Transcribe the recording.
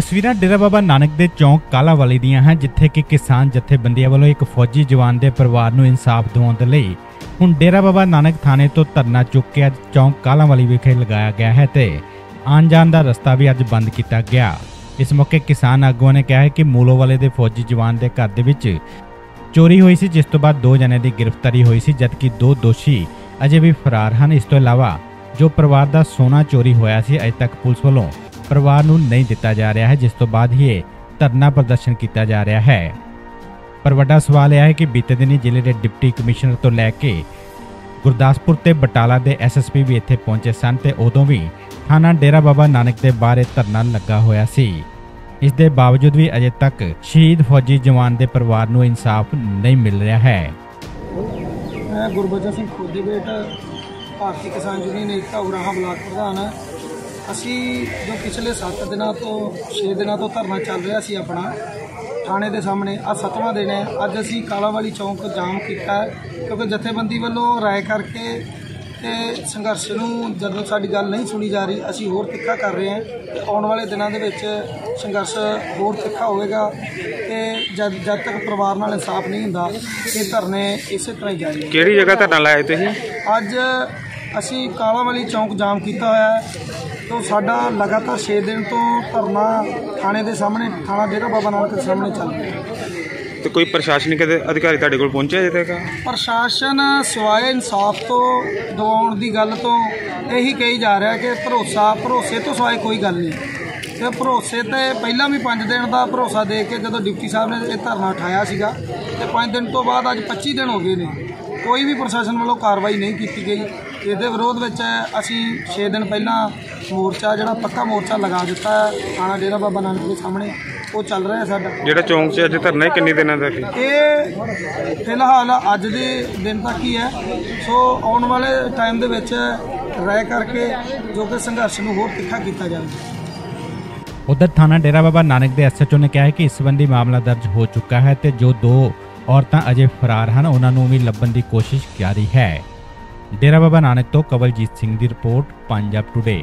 ਤਸਵੀਰਾਂ ਡੇਰਾ ਬਾਬਾ ਨਾਨਕ ਦੇ ਚੌਂਕ ਕਾਲਾਵਾਲੀ ਦੀਆਂ ਹਨ, ਜਿੱਥੇ ਕਿ ਕਿਸਾਨ ਜਥੇਬੰਦੀਆਂ ਵੱਲੋਂ ਇੱਕ ਫੌਜੀ ਜਵਾਨ ਦੇ ਪਰਿਵਾਰ ਨੂੰ ਇਨਸਾਫ ਦਿਵਾਉਣ ਦੇ ਲਈ ਹੁਣ ਡੇਰਾ ਬਾਬਾ ਨਾਨਕ ਥਾਣੇ ਤੋਂ ਧਰਨਾ ਚੁੱਕ ਕੇ ਅੱਜ ਚੌਂਕ ਕਾਲਾਵਾਲੀ ਵਿਖੇ ਲਗਾਇਆ ਗਿਆ ਹੈ ਤੇ ਆਉਣ ਜਾਣ ਦਾ ਰਸਤਾ ਵੀ ਅੱਜ ਬੰਦ ਕੀਤਾ ਗਿਆ। ਇਸ ਮੌਕੇ ਕਿਸਾਨ ਆਗੂਆਂ ਨੇ ਕਿਹਾ ਹੈ ਕਿ ਮੂਲੋਵਾਲੇ ਦੇ ਫੌਜੀ ਜਵਾਨ ਦੇ ਘਰ ਦੇ ਵਿੱਚ ਚੋਰੀ ਹੋਈ ਸੀ, ਜਿਸ ਤੋਂ ਬਾਅਦ ਦੋ ਜਣਿਆਂ ਦੀ ਗ੍ਰਿਫਤਾਰੀ ਹੋਈ ਸੀ, ਜਦਕਿ ਦੋ ਦੋਸ਼ੀ ਅਜੇ ਵੀ ਫਰਾਰ ਹਨ। ਇਸ ਤੋਂ ਇਲਾਵਾ ਜੋ ਪਰਿਵਾਰ ਦਾ ਸੋਨਾ ਚੋਰੀ ਹੋਇਆ ਸੀ, ਅਜੇ ਤੱਕ ਪੁਲਿਸ ਵੱਲੋਂ ਪਰਿਵਾਰ ਨੂੰ ਨਹੀਂ ਦਿੱਤਾ ਜਾ ਰਿਹਾ ਹੈ, ਜਿਸ ਤੋਂ ਬਾਅਦ ਹੀ ਇਹ ਧਰਨਾ ਪ੍ਰਦਰਸ਼ਨ ਕੀਤਾ ਜਾ ਰਿਹਾ ਹੈ। ਪਰ ਵੱਡਾ ਸਵਾਲ ਇਹ ਹੈ ਕਿ ਬੀਤੇ ਦਿਨੀ ਜ਼ਿਲ੍ਹੇ ਦੇ ਡਿਪਟੀ ਕਮਿਸ਼ਨਰ ਤੋਂ ਲੈ ਕੇ ਗੁਰਦਾਸਪੁਰ ਤੇ ਬਟਾਲਾ ਦੇ ਐਸਐਸਪੀ ਵੀ ਇੱਥੇ ਪਹੁੰਚੇ ਸਨ ਤੇ ਉਦੋਂ ਵੀ ਥਾਣਾ ਡੇਰਾ ਬਾਬਾ ਨਾਨਕ ਦੇ ਬਾਹਰ ਧਰਨਾ ਲੱਗਾ ਹੋਇਆ ਸੀ। ਇਸ ਦੇ ਬਾਵਜੂਦ ਵੀ ਅਜੇ ਤੱਕ ਸ਼ਹੀਦ ਫੌਜੀ ਜਵਾਨ ਦੇ ਪਰਿਵਾਰ ਨੂੰ ਇਨਸਾਫ ਨਹੀਂ ਮਿਲ ਰਿਹਾ ਹੈ। ਮੈਂ ਗੁਰਬਚਨ ਸਿੰਘ ਖੋਦੇ ਬੇਟ, ਭਾਰਤੀ ਕਿਸਾਨ ਯੂਨੀਅਨ ਏਕਤਾ ਉਰਾਹਾ ਬਲਾਕ ਪ੍ਰਧਾਨ ਹਾਂ। ਅਸੀਂ ਜੋ ਪਿਛਲੇ 7 ਦਿਨਾਂ ਤੋਂ 6 ਦਿਨਾਂ ਤੋਂ ਧਰਨਾ ਚੱਲ ਰਿਹਾ ਸੀ ਆਪਣਾ ਥਾਣੇ ਦੇ ਸਾਹਮਣੇ ਆ ਸੱਤਵਾਂ ਦਿਨ ਹੈ। ਅੱਜ ਅਸੀਂ ਕਾਲਾਵਾਲੀ ਚੌਂਕ ਜਾਮ ਕੀਤਾ ਕਿਉਂਕਿ ਜਥੇਬੰਦੀ ਵੱਲੋਂ ਰਾਏ ਕਰਕੇ ਤੇ ਸੰਘਰਸ਼ ਨੂੰ ਜਦੋਂ ਸਾਡੀ ਗੱਲ ਨਹੀਂ ਸੁਣੀ ਜਾ ਰਹੀ ਅਸੀਂ ਹੋਰ ਤਿੱਖਾ ਕਰ ਰਹੇ ਹਾਂ ਤੇ ਆਉਣ ਵਾਲੇ ਦਿਨਾਂ ਦੇ ਵਿੱਚ ਸੰਘਰਸ਼ ਹੋਰ ਤਿੱਖਾ ਹੋਵੇਗਾ ਤੇ ਜਦ ਜਦ ਤੱਕ ਪਰਿਵਾਰ ਨਾਲ ਇਨਸਾਫ ਨਹੀਂ ਹੁੰਦਾ ਇਹ ਧਰਨੇ ਇਸੇ ਤਰ੍ਹਾਂ ਹੀ ਜਾਰੀ ਕਿਹੜੀ ਜਗ੍ਹਾ ਧਰਨਾ ਲਾਇਆ ਤੁਸੀਂ? ਅੱਜ ਅਸੀਂ ਕਾਲਾਵਾਲੀ ਚੌਂਕ ਜਾਮ ਕੀਤਾ ਹੋਇਆ ਹੈ ਤੋਂ ਸਾਡਾ ਲਗਾਤਾਰ 6 ਦਿਨ ਤੋਂ ਧਰਨਾ ਥਾਣੇ ਦੇ ਸਾਹਮਣੇ ਥਾਣਾ ਡੇਰਾ ਬਾਬਾ ਨਾਨਕ ਦੇ ਸਾਹਮਣੇ ਚੱਲ ਰਿਹਾ। ਤੇ ਕੋਈ ਪ੍ਰਸ਼ਾਸਨਿਕ ਅਧਿ- ਅਧਿਕਾਰੀ ਤੁਹਾਡੇ ਕੋਲ ਪਹੁੰਚਿਆ ਅਜੇ ਤੱਕ? ਪ੍ਰਸ਼ਾਸਨ ਸਿਵਾਏ ਇਨਸਾਫ ਤੋਂ ਦਿਵਾਉਣ ਦੀ ਗੱਲ ਤੋਂ ਇਹੀ ਕਹੀ ਜਾ ਰਿਹਾ ਕਿ ਭਰੋਸਾ ਭਰੋਸੇ ਤੋਂ ਸਿਵਾਏ ਕੋਈ ਗੱਲ ਨਹੀਂ। ਤੇ ਭਰੋਸੇ ਤੇ ਪਹਿਲਾਂ ਵੀ 5 ਦਿਨ ਦਾ ਭਰੋਸਾ ਦੇ ਕੇ ਜਦੋਂ ਡਿਪਟੀ ਸਾਹਿਬ ਨੇ ਇਹ ਧਰਨਾ ਉਠਾਇਆ ਸੀਗਾ ਤੇ 5 ਦਿਨ ਤੋਂ ਬਾਅਦ ਅੱਜ 25 ਦਿਨ ਹੋ ਗਏ ਨੇ। ਕੋਈ ਵੀ ਪ੍ਰਸ਼ਾਸਨ ਵੱਲੋਂ ਕਾਰਵਾਈ ਨਹੀਂ ਕੀਤੀ ਗਈ। ਇਹਦੇ ਵਿਰੋਧ ਵਿੱਚ ਅਸੀਂ 6 ਦਿਨ ਪਹਿਲਾਂ ਮੋਰਚਾ ਜਿਹੜਾ ਪੱਕਾ ਮੋਰਚਾ ਲਗਾ ਦਿੱਤਾ ਹੈ ਥਾਣਾ ਡੇਰਾ ਬਾਬਾ ਨਾਨਕ ਦੇ ਸਾਹਮਣੇ ਉਹ ਚੱਲ ਰਿਹਾ ਸਾਡਾ। ਜਿਹੜਾ ਚੌਂਕ 'ਚ ਅੱਜ ਧਰਨਾ ਹੈ ਕਿੰਨੇ ਦਿਨਾਂ ਦਾ ਸੀ? ਇਹ ਫਿਲਹਾਲ ਅੱਜ ਦੇ ਦਿਨ ਤੱਕ ਹੀ ਹੈ। ਸੋ ਆਉਣ ਵਾਲੇ ਟਾਈਮ ਦੇ ਵਿੱਚ ਰਾਇ ਕਰਕੇ ਜੋ ਕਿ ਸੰਘਰਸ਼ ਨੂੰ ਹੋਰ ਤਿੱਖਾ ਕੀਤਾ ਜਾਵੇ। ਉਧਰ ਥਾਣਾ ਡੇਰਾ ਬਾਬਾ ਨਾਨਕ ਦੇ ਐਸਐਚਓ ਨੇ ਕਿਹਾ ਹੈ ਕਿ ਇਸ ਸੰਬੰਧੀ ਮਾਮਲਾ ਦਰਜ ਹੋ ਚੁੱਕਾ ਹੈ ਤੇ ਜੋ ਦੋ ਔਰਤਾਂ ਅਜੇ ਫਰਾਰ ਹਨ ਉਹਨਾਂ ਨੂੰ ਵੀ ਲੱਭਣ ਦੀ ਕੋਸ਼ਿਸ਼ ਜਾਰੀ ਹੈ। ਡੇਰਾ ਬਾਬਾ ਨਾਨਕ ਤੋਂ ਕਵਲਜੀਤ ਸਿੰਘ ਦੀ ਰਿਪੋਰਟ ਪੰਜਾਬ ਟੁਡੇ